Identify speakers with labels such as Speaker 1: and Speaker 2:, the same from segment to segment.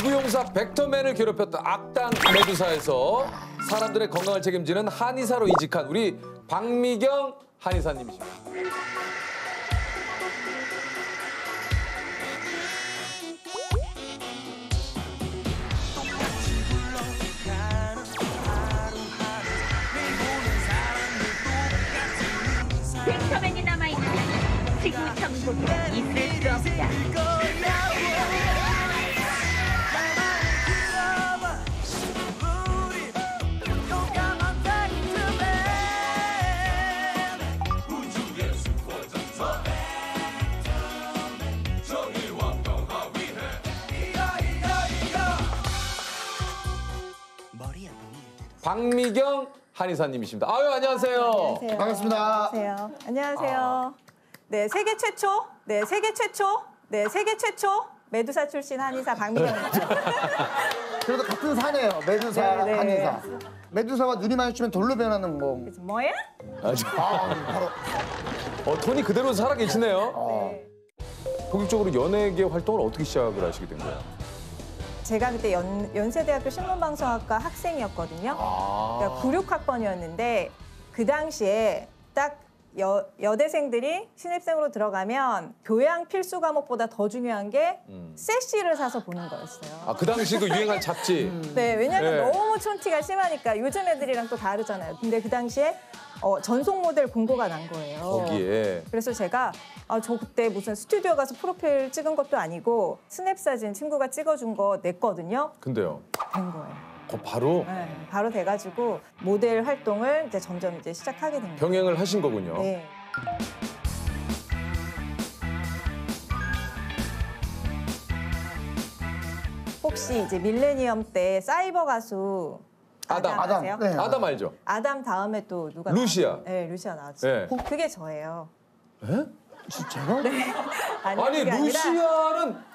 Speaker 1: 지구용사 벡터맨을 괴롭혔던 악당 메두사에서 사람들의 건강을 책임지는 한의사로 이직한 우리 박미경 한의사님이십니다.
Speaker 2: 벡터맨이 남아있는 한 지구 정복은 있을 수 없다.
Speaker 1: 박미경 한의사님이십니다. 아유 안녕하세요.
Speaker 3: 안녕하세요.
Speaker 4: 반갑습니다.
Speaker 3: 안녕하세요. 안녕하세요. 네, 세계 최초, 네, 세계 최초, 네, 세계 최초 메두사 출신 한의사 박미경입니다.
Speaker 4: 그래도 같은 사네요. 메두사,
Speaker 3: 네, 네.
Speaker 4: 한의사. 메두사가 눈이 마주치면 돌로 변하는 거.
Speaker 3: 뭐야?
Speaker 1: 아, 저-
Speaker 4: 아, 바로.
Speaker 1: 어, 톤이 그대로 살아 계시네요.
Speaker 4: 어.
Speaker 1: 본격적으로 연예계 활동을 어떻게 시작을 하시게 된 거예요?
Speaker 3: 제가 그때 연, 연세대학교 신문방송학과 학생이었거든요.
Speaker 1: 아.
Speaker 3: 그러니까 96학번이었는데 그 당시에 딱 여, 여대생들이 신입생으로 들어가면 교양 필수 과목보다 더 중요한 게
Speaker 1: 음.
Speaker 3: 세시를 사서 보는 거였어요.
Speaker 1: 아, 그 당시 그 유행한 잡지.
Speaker 3: 네, 왜냐면
Speaker 1: 네.
Speaker 3: 너무 촌티가 심하니까 요즘 애들이랑 또 다르잖아요. 근데 그 당시에 어, 전속 모델 공고가 난 거예요.
Speaker 1: 거기에.
Speaker 3: 그래서 제가 아, 저 그때 무슨 스튜디오 가서 프로필 찍은 것도 아니고 스냅 사진 친구가 찍어준 거 냈거든요.
Speaker 1: 근데요.
Speaker 3: 된 거예요.
Speaker 1: 그 바로
Speaker 3: 네, 바로 돼가지고 모델 활동을 이제 점점 이제 시작하게 된 거예요.
Speaker 1: 병행을 하신 거군요.
Speaker 3: 네. 혹시 이제 밀레니엄 때 사이버 가수
Speaker 1: 아담.
Speaker 3: 아담, 아세요?
Speaker 4: 아담, 네.
Speaker 1: 아담 알죠?
Speaker 3: 아담 다음에 또 누가
Speaker 1: 루시아.
Speaker 3: 나왔죠? 네, 루시아 나왔죠.
Speaker 1: 네.
Speaker 3: 그게 저예요.
Speaker 1: 에?
Speaker 4: 진짜로?
Speaker 3: 아니,
Speaker 1: 아니
Speaker 3: 아니라
Speaker 1: 루시아는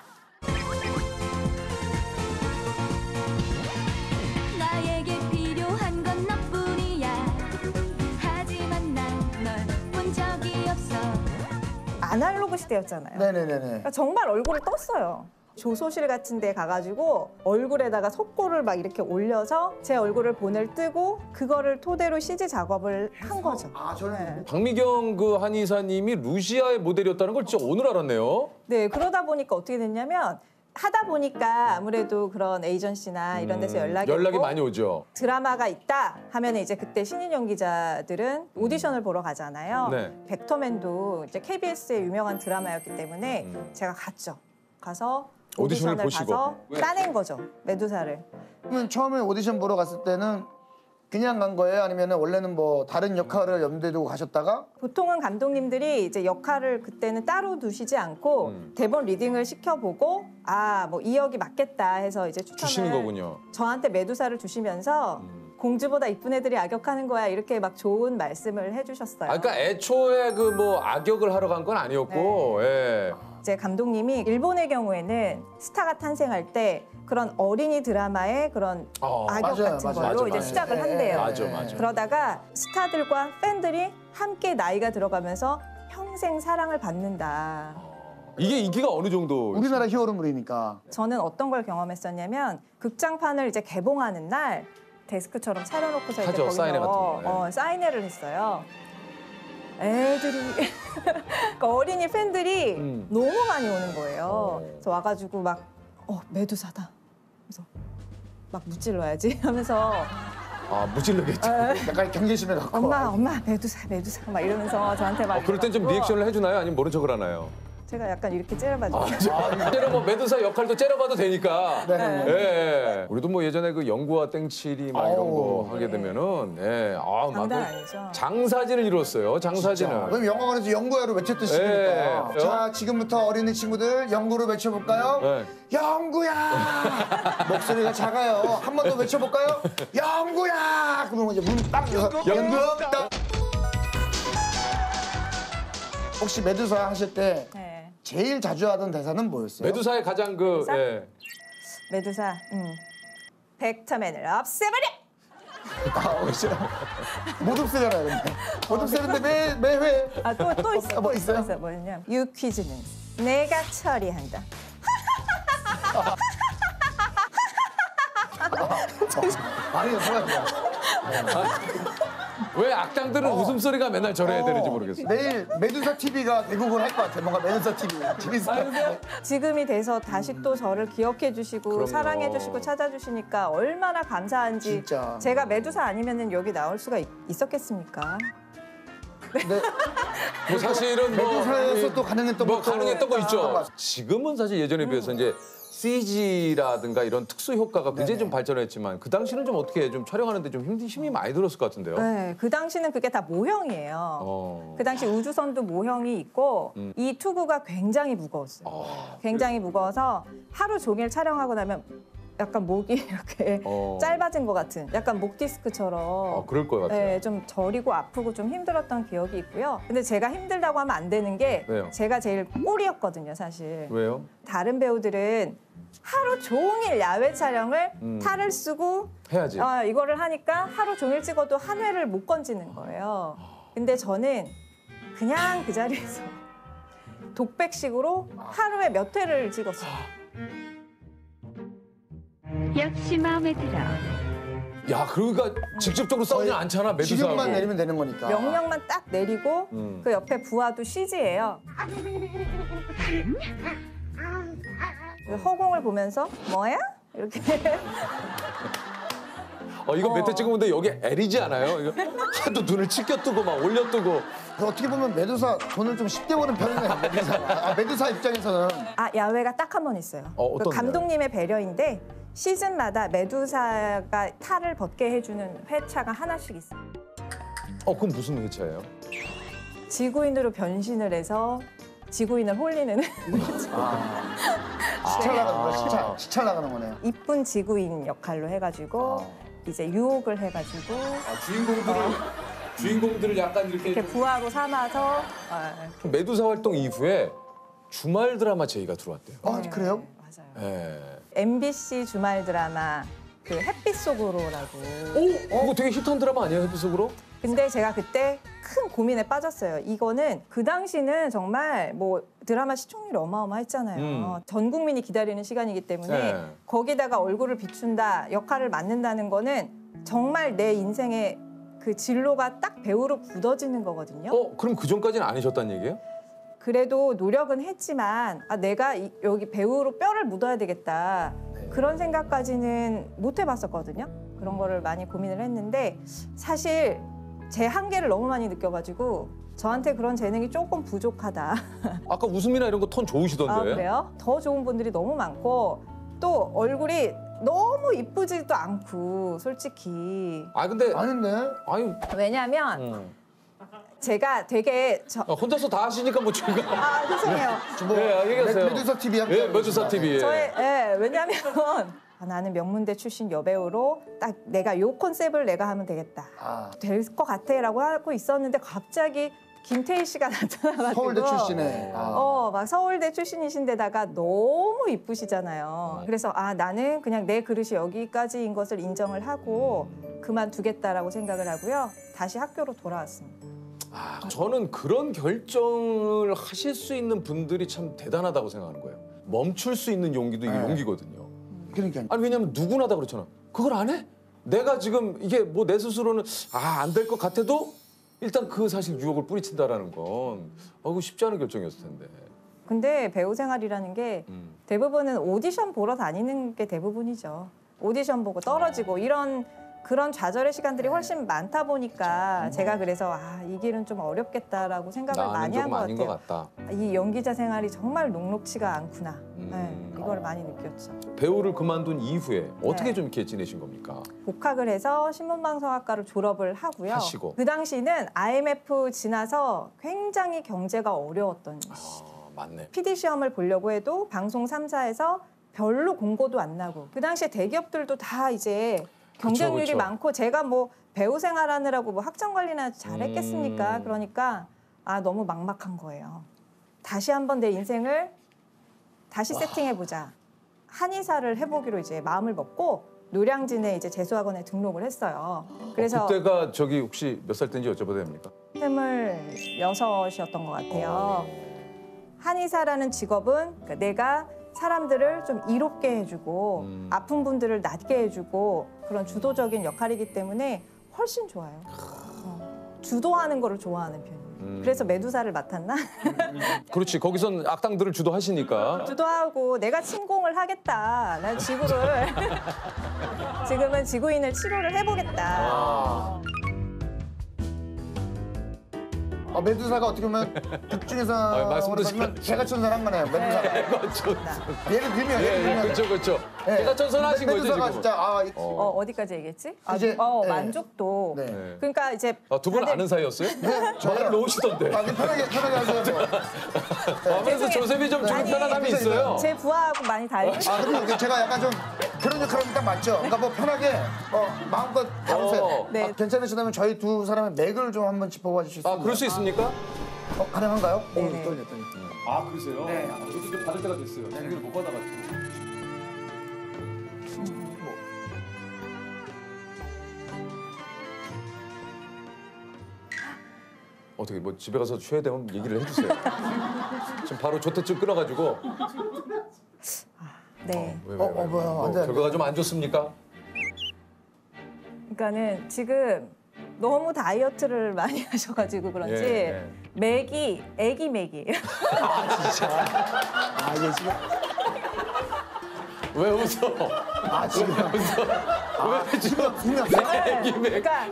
Speaker 3: 아날로그 시대였잖아요.
Speaker 4: 네네네네.
Speaker 3: 그러니까 정말 얼굴을 떴어요. 조소실 같은 데 가가지고 얼굴에다가 속고를 막 이렇게 올려서 제 얼굴을 본을 뜨고 그거를 토대로 CG 작업을 한 거죠.
Speaker 4: 아, 저는
Speaker 3: 네.
Speaker 1: 박미경 그 한의사님이 루시아의 모델이었다는 걸 진짜 오늘 알았네요.
Speaker 3: 네, 그러다 보니까 어떻게 됐냐면 하다 보니까 아무래도 그런 에이전시나 이런 데서
Speaker 1: 음,
Speaker 3: 연락이
Speaker 1: 연락이
Speaker 3: 오고
Speaker 1: 많이 오죠.
Speaker 3: 드라마가 있다 하면 이제 그때 신인 연기자들은 오디션을 보러 가잖아요.
Speaker 1: 네.
Speaker 3: 벡터맨도 이제 KBS의 유명한 드라마였기 때문에
Speaker 1: 음.
Speaker 3: 제가 갔죠. 가서
Speaker 1: 오디션을
Speaker 3: 오디션을
Speaker 1: 보시고. 왜?
Speaker 3: 따낸 거죠. 메두사를.
Speaker 4: 그러면 처음에 오디션 보러 갔을 때는 그냥 간 거예요? 아니면 원래는 뭐 다른 역할을 염두에 두고 가셨다가
Speaker 3: 보통은 감독님들이 이제 역할을 그때는 따로 두시지 않고
Speaker 1: 음.
Speaker 3: 대본 리딩을 시켜보고 아 뭐 이 역이 맞겠다 해서 이제 추천을
Speaker 1: 주시는 거군요.
Speaker 3: 저한테 메두사를 주시면서
Speaker 1: 음.
Speaker 3: 공주보다 이쁜 애들이 악역하는 거야 이렇게 막 좋은 말씀을 해주셨어요.
Speaker 1: 아, 그러니까 애초에 그 뭐 악역을 하러 간 건 아니었고,
Speaker 3: 네.
Speaker 1: 예.
Speaker 3: 이제 감독님이 일본의 경우에는 스타가 탄생할 때 그런 어린이 드라마의 그런
Speaker 1: 어,
Speaker 3: 악역
Speaker 4: 맞아요,
Speaker 3: 같은
Speaker 4: 맞아요.
Speaker 3: 걸로
Speaker 1: 맞아,
Speaker 3: 이제
Speaker 1: 맞아.
Speaker 3: 시작을
Speaker 4: 네,
Speaker 3: 한대요.
Speaker 1: 맞아, 맞아.
Speaker 3: 그러다가 스타들과 팬들이 함께 나이가 들어가면서 평생 사랑을 받는다.
Speaker 1: 이게 인기가 어느 정도?
Speaker 4: 우리나라 히어로물이니까
Speaker 3: 저는 어떤 걸 경험했었냐면 극장판을 이제 개봉하는 날 데스크처럼 차려놓고서 이제 거기서
Speaker 1: 사인회 같은 거. 네.
Speaker 3: 어, 사인회를 했어요. 애들이 그러니까 어린이 팬들이
Speaker 1: 음.
Speaker 3: 너무 많이 오는 거예요.
Speaker 1: 어.
Speaker 3: 그래서 와가지고 막 어, 메두사다. 그래서 막 무찔러야지 하면서
Speaker 1: 아, 무질러겠죠.
Speaker 4: 약간 경계심에 갖고
Speaker 3: 엄마 엄마 메두사 메두사 막 이러면서 저한테 막
Speaker 1: 어, 그럴 땐 좀 리액션을 해주나요? 아니면 모른 척을 하나요?
Speaker 3: 제가 약간 이렇게 째려봐주고
Speaker 1: 아, 때려 뭐 메두사 역할도 째려봐도 되니까.
Speaker 4: 네.
Speaker 1: 예. 우리도 뭐 예전에 그 영구와 땡칠이 막 이런 거
Speaker 4: 아우.
Speaker 1: 하게 되면은 예. 아, 막
Speaker 3: 장난
Speaker 1: 그
Speaker 3: 아니죠.
Speaker 1: 장사진을 이뤘어요.
Speaker 4: 자,
Speaker 1: 장사진을.
Speaker 4: 그럼 영어관에서 연구회로 외쳤듯이
Speaker 1: 예.
Speaker 4: 자 지금부터 어린이 친구들 연구를 외쳐볼까요?
Speaker 1: 네.
Speaker 4: 연구야 목소리가 작아요 한 번 더 외쳐볼까요? 연구야 그러면 이제 문딱 연구 딱 혹시 메두사 하실 때
Speaker 3: 네.
Speaker 4: 제일 자주 하던 대사는 뭐였어요?
Speaker 1: 메두사의 가장 그
Speaker 3: 메두사?
Speaker 1: 예.
Speaker 3: 메두사 음. 벡터맨을 없애버려!
Speaker 4: 아, 혹시 못 없애잖아요 근데 못 없애는데 매, 매회
Speaker 3: 아 또 또 있어.
Speaker 4: 어,
Speaker 3: 뭐또
Speaker 4: 있어요?
Speaker 3: 있어. 뭐냐? 유 퀴즈는 내가 처리한다.
Speaker 4: 아니요, 뭐야.
Speaker 1: 왜 악당들은 웃음소리가 맨날 저래야 되는지 모르겠어요.
Speaker 4: 내일 메두사 TV가 대국을 할 것 같아. 뭔가 메두사 TV. 재밌을 것 같아.
Speaker 3: 지금이 돼서 다시 또 저를 기억해 주시고
Speaker 1: 그럼요.
Speaker 3: 사랑해 주시고 찾아 주시니까 얼마나 감사한지
Speaker 4: 진짜.
Speaker 3: 제가 메두사 아니면은 여기 나올 수가 있, 있었겠습니까?
Speaker 4: 근데
Speaker 1: 뭐 사실은 뭐
Speaker 4: 메두사에서
Speaker 1: 이-
Speaker 4: 또 가능했던
Speaker 1: 뭐
Speaker 4: 것도
Speaker 1: 가능했던 거 있죠.
Speaker 4: 맞-
Speaker 1: 지금은 사실 예전에 비해서 이제 CG라든가 이런 특수 효과가 굉장히 좀 발전했지만 그 당시는 좀 어떻게 좀 촬영하는데 좀 힘, 힘이 많이 들었을 것 같은데요.
Speaker 3: 네, 그 당시는 그게 다 모형이에요.
Speaker 1: 어.
Speaker 3: 그 당시 우주선도 모형이 있고
Speaker 1: 음.
Speaker 3: 이 투구가 굉장히 무거웠어요.
Speaker 1: 아,
Speaker 3: 굉장히 무거워서 하루 종일 촬영하고 나면 약간 목이 이렇게
Speaker 1: 어.
Speaker 3: 짧아진 것 같은 약간 목 디스크처럼
Speaker 1: 아, 그럴 것 같아요.
Speaker 3: 네, 좀 저리고 아프고 좀 힘들었던 기억이 있고요. 근데 제가 힘들다고 하면 안 되는 게
Speaker 1: 왜요?
Speaker 3: 제가 제일 꼴이었거든요, 사실.
Speaker 1: 왜요?
Speaker 3: 다른 배우들은 하루 종일 야외 촬영을
Speaker 1: 음.
Speaker 3: 탈을 쓰고
Speaker 1: 해야지.
Speaker 3: 아, 이거를 하니까 하루 종일 찍어도 한 회를 못 건지는 거예요. 근데 저는 그냥 그 자리에서 독백식으로 하루에 몇 회를 찍었어요.
Speaker 2: 역시 마음에 들어.
Speaker 1: 야, 그러니까 직접적으로 싸우진 않잖아, 메두사하고.
Speaker 4: 지금만 내리면 되는 거니까.
Speaker 3: 명령만 딱 내리고
Speaker 1: 음.
Speaker 3: 그 옆에 부하도 CG예요. 허공을 보면서 뭐야? 이렇게
Speaker 1: 어, 이거
Speaker 3: 어.
Speaker 1: 몇회 찍으면 여기 L이지 않아요? 이거 하도 눈을 치켜뜨고 막 올려뜨고.
Speaker 4: 어떻게 보면 메두사 돈을 좀 쉽게 버는 편이네요. 메두사. 아, 메두사 입장에서는
Speaker 3: 아 야외가 딱 한 번 있어요.
Speaker 1: 어,
Speaker 3: 그
Speaker 1: 어떤
Speaker 3: 감독님의 배려인데 시즌마다 메두사가 탈을 벗게 해주는 회차가 하나씩 있어요.
Speaker 1: 어, 그건 무슨 회차예요?
Speaker 3: 지구인으로 변신을 해서 지구인을 홀리는
Speaker 4: 시찰 나가는 거야. 시찰. 시찰 나가는 거네요.
Speaker 3: 이쁜 지구인 역할로 해가지고
Speaker 1: 아.
Speaker 3: 이제 유혹을 해가지고
Speaker 1: 주인공들을 주인공들을 약간 이렇게,
Speaker 3: 이렇게 부하로 삼아서 아,
Speaker 1: 메두사 활동 이후에 주말 드라마 제의가 들어왔대요.
Speaker 4: 아, 그래요?
Speaker 3: 맞아요.
Speaker 1: 예.
Speaker 3: MBC 주말 드라마 그 햇빛 속으로라고.
Speaker 1: 오, 그거 되게 히트한 드라마 아니에요, 햇빛 속으로?
Speaker 3: 근데 제가 그때 큰 고민에 빠졌어요. 이거는 그 당시는 정말 뭐 드라마 시청률이 어마어마했잖아요.
Speaker 1: 음.
Speaker 3: 전 국민이 기다리는 시간이기 때문에
Speaker 1: 네.
Speaker 3: 거기다가 얼굴을 비춘다, 역할을 맡는다는 거는 정말 내 인생의 그 진로가 딱 배우로 굳어지는 거거든요.
Speaker 1: 어, 그럼 그 전까지는 아니셨다는 얘기예요?
Speaker 3: 그래도 노력은 했지만 아, 내가 이- 여기 배우로 뼈를 묻어야 되겠다. 그런 생각까지는 못 해봤었거든요. 그런 거를 많이 고민을 했는데 사실 제 한계를 너무 많이 느껴가지고 저한테 그런 재능이 조금 부족하다.
Speaker 1: 아까 웃음이나 이런 거 톤 좋으시던데.
Speaker 3: 아 그래요? 더 좋은 분들이 너무 많고 또 얼굴이 너무 이쁘지도 않고 솔직히
Speaker 1: 아, 근데
Speaker 4: 아닌데?
Speaker 1: 아니,
Speaker 3: 왜냐면
Speaker 1: 음.
Speaker 3: 제가 되게 저,
Speaker 1: 아, 혼자서 다 하시니까 뭐 저희가
Speaker 3: 아 죄송해요.
Speaker 4: 뭐
Speaker 1: 예, 얘기하세요.
Speaker 4: 메- 메두사 TV 함께
Speaker 1: 예, 메두사. TV. 예.
Speaker 3: 저의 예, 왜냐면 아, 나는 명문대 출신 여배우로 딱 내가 요 컨셉을 내가 하면 되겠다.
Speaker 4: 아,
Speaker 3: 될것 같아라고 하고 있었는데 갑자기 김태희 씨가 나타나가지고
Speaker 4: 서울대 출신에. 아.
Speaker 3: 어, 막 서울대 출신이신데다가 너무 이쁘시잖아요. 그래서 아, 나는 그냥 내 그릇이 여기까지인 것을 인정을 하고 그만두겠다라고 생각을 하고요. 다시 학교로 돌아왔습니다.
Speaker 1: 아, 저는 그런 결정을 하실 수 있는 분들이 참 대단하다고 생각하는 거예요. 멈출 수 있는 용기도 이게
Speaker 4: 네.
Speaker 1: 용기거든요.
Speaker 4: 그러니까
Speaker 1: 아니 왜냐면 누구나 다 그렇잖아. 그걸 안 해? 내가 지금 이게 뭐 내 스스로는 아 안 될 것 같아도 일단 그 사실 유혹을 뿌리친다라는 건 어이구 쉽지 않은 결정이었을 텐데.
Speaker 3: 근데 배우 생활이라는 게
Speaker 1: 음.
Speaker 3: 대부분은 오디션 보러 다니는 게 대부분이죠. 오디션 보고 떨어지고 이런 그런 좌절의 시간들이 훨씬 많다 보니까 제가 그래서 아, 이 길은 좀 어렵겠다라고 생각을
Speaker 1: 나는
Speaker 3: 많이 한
Speaker 1: 조금
Speaker 3: 것
Speaker 1: 아닌 것
Speaker 3: 같아요.
Speaker 1: 같다.
Speaker 3: 이 연기자 생활이 정말 녹록치가 않구나.
Speaker 1: 음.
Speaker 3: 네, 이걸 많이 느꼈죠.
Speaker 1: 배우를 그만둔 이후에 어떻게
Speaker 3: 네.
Speaker 1: 좀 이렇게 지내신 겁니까?
Speaker 3: 복학을 해서 신문방송학과를 졸업을 하고요.
Speaker 1: 하시고.
Speaker 3: 그 당시는 IMF 지나서 굉장히 경제가 어려웠던 시.
Speaker 1: 아 맞네.
Speaker 3: PD 시험을 보려고 해도 방송 3사에서 별로 공고도 안 나고 그 당시에 대기업들도 다 이제 경쟁률이
Speaker 1: 그쵸.
Speaker 3: 많고 제가 뭐 배우 생활하느라고 뭐 학점 관리나 잘했겠습니까?
Speaker 1: 음.
Speaker 3: 그러니까 아 너무 막막한 거예요. 다시 한번 내 인생을 다시 세팅해 보자. 한의사를 해보기로 이제 마음을 먹고 노량진에 이제 재수학원에 등록을 했어요. 그래서
Speaker 1: 그때가 저기 혹시 몇 살 때인지 여쭤봐도 됩니까?
Speaker 3: 스물 여섯이었던 것 같아요. 한의사라는 직업은 그러니까 내가 사람들을 좀 이롭게 해주고
Speaker 1: 음.
Speaker 3: 아픈 분들을 낫게 해주고 그런 주도적인 역할이기 때문에 훨씬 좋아요. 어, 주도하는 거를 좋아하는 편이에요.
Speaker 1: 음.
Speaker 3: 그래서 메두사를 맡았나?
Speaker 1: 그렇지. 거기선 악당들을 주도하시니까.
Speaker 3: 주도하고 내가 침공을 하겠다. 난 지구를 지금은 지구인을 치료를 해보겠다.
Speaker 1: 아.
Speaker 4: 어, 메두사가 어떻게 보면 극 중에서
Speaker 1: 아, 말씀도 잘-
Speaker 4: 개가 천선한 거네요. 메두사가.
Speaker 1: 그렇죠.
Speaker 4: 얘를 빌면
Speaker 1: 예,
Speaker 4: 얘를
Speaker 1: 예,
Speaker 4: 빌면.
Speaker 1: 그렇죠, 그렇죠.
Speaker 4: 예.
Speaker 1: 제가 천선하신 거죠
Speaker 4: 메두사가
Speaker 1: 지금.
Speaker 4: 진짜 아, 이-
Speaker 3: 어, 어디까지 얘기했지? 아,
Speaker 4: 이제,
Speaker 3: 어,
Speaker 4: 네.
Speaker 3: 만족도.
Speaker 4: 네.
Speaker 1: 네.
Speaker 3: 그러니까 이제
Speaker 1: 아, 두 분
Speaker 3: 다들
Speaker 1: 아는 사이였어요?
Speaker 4: 네, 저요.
Speaker 1: 말을 놓으시던데.
Speaker 4: 아, 편하게 편하게 하세요. 뭐.
Speaker 1: 아, 그래서
Speaker 3: 죄송해요.
Speaker 1: 조셉이 좀
Speaker 3: 아니,
Speaker 1: 편안함이
Speaker 4: 그래서
Speaker 1: 있어요.
Speaker 3: 제 부하하고 많이 다르죠.
Speaker 4: 아, 근데 제가 약간 좀 그런 역할은 딱 맞죠. 그러니까 뭐 편하게 어, 마음껏 다루세요.
Speaker 1: 어.
Speaker 3: 네.
Speaker 4: 아, 괜찮으시다면 저희 두 사람의 맥을 좀 한번 짚어봐 주실 수
Speaker 1: 아,
Speaker 4: 있나요?
Speaker 1: 그럴 수 있습니까?
Speaker 4: 어, 가능한가요? 오,
Speaker 3: 네네.
Speaker 4: 떨려, 떨려.
Speaker 1: 아, 그러세요?
Speaker 4: 네.
Speaker 1: 저도 좀 받을 때가 됐어요. 준비를 못 받아가지고. 어떻게 뭐 집에 가서 쉬어야 되면 얘기를 해주세요. 지금 바로 조퇴증 끊어가지고
Speaker 3: 네.
Speaker 1: 왜,
Speaker 4: 어, 어, 뭐야, 안 돼, 안 돼.
Speaker 1: 결과가 좀 안 좋습니까?
Speaker 3: 그러니까는 지금 너무 다이어트를 많이 하셔가지고 그런지
Speaker 1: 예, 예.
Speaker 3: 맥이 애기 맥이에요.
Speaker 4: 아, 이게 지금
Speaker 1: 왜 웃어?
Speaker 4: 아, 지금
Speaker 1: 왜 지금
Speaker 4: 분명
Speaker 1: 애기 맥?
Speaker 3: 그러니까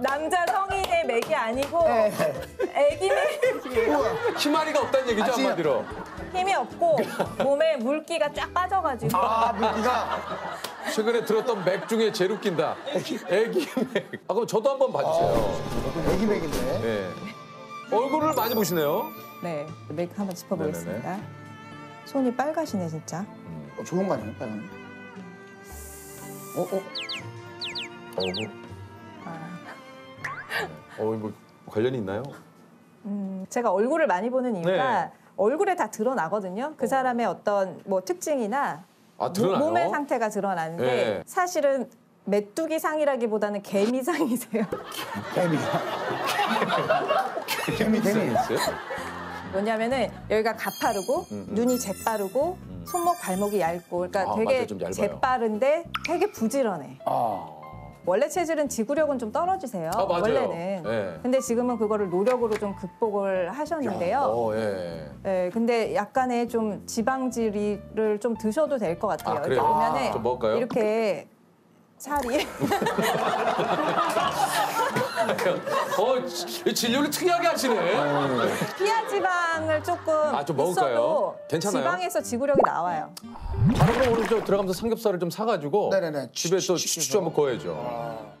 Speaker 3: 남자 성인의 맥이 아니고
Speaker 4: 네.
Speaker 3: 애기 맥이에요.
Speaker 1: 희마리가 없다는 얘기죠
Speaker 4: 아,
Speaker 1: 한마디로.
Speaker 3: 힘이 없고 몸에 물기가 쫙 빠져가지고
Speaker 4: 아, 물기가
Speaker 1: 최근에 들었던 맥 중에 제일 웃긴다. 애기 맥. 아 그럼 저도 한번 봐주세요.
Speaker 4: 애기 맥인데.
Speaker 1: 네. 얼굴을 많이 보시네요.
Speaker 3: 네, 맥 한번 짚어보겠습니다. 손이 빨가시네 진짜.
Speaker 4: 어, 좋은 거 아니에요, 빨간? 어, 어,
Speaker 1: 어구.
Speaker 3: 아,
Speaker 1: 어, 뭐 관련이 있나요?
Speaker 3: 음, 제가 얼굴을 많이 보는 이유가
Speaker 1: 네.
Speaker 3: 얼굴에 다 드러나거든요. 그 사람의 어떤 뭐 특징이나
Speaker 1: 아 드러나요?
Speaker 3: 몸의 상태가 드러나는데
Speaker 1: 네.
Speaker 3: 사실은 메뚜기 상이라기보다는 개미 상이세요.
Speaker 4: 개미. 개미, 개미.
Speaker 1: 있어요?
Speaker 3: 뭐냐면은 여기가 가파르고
Speaker 1: 음, 음.
Speaker 3: 눈이 재빠르고 손목 발목이 얇고 그러니까
Speaker 1: 아,
Speaker 3: 되게
Speaker 1: 얇아요.
Speaker 3: 재빠른데 되게 부지런해.
Speaker 4: 아,
Speaker 3: 원래 체질은 지구력은 좀 떨어지세요.
Speaker 1: 아, 맞아요.
Speaker 3: 원래는.
Speaker 1: 네.
Speaker 3: 근데 지금은 그거를 노력으로 좀 극복을 하셨는데요.
Speaker 1: 어, 예.
Speaker 3: 네, 근데 약간의 좀 지방질을 좀 드셔도 될 것 같아요.
Speaker 1: 아,
Speaker 3: 이렇게
Speaker 1: 그래요?
Speaker 3: 보면은
Speaker 1: 좀 먹을까요?
Speaker 3: 이렇게 살이
Speaker 1: 어, 지- 진료를 특이하게 하시네.
Speaker 3: 피하 지방을 조금
Speaker 1: 아, 좀 먹을까요?
Speaker 3: 있어도
Speaker 1: 괜찮아요?
Speaker 3: 지방에서 지구력이 나와요.
Speaker 1: 바로 그럼 오늘 저 들어가면서 삼겹살을 좀 사가지고
Speaker 4: 네네네.
Speaker 1: 집에 또
Speaker 4: 치즈
Speaker 1: 추추 한번 구워야죠.
Speaker 4: 아.